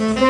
Mm-hmm.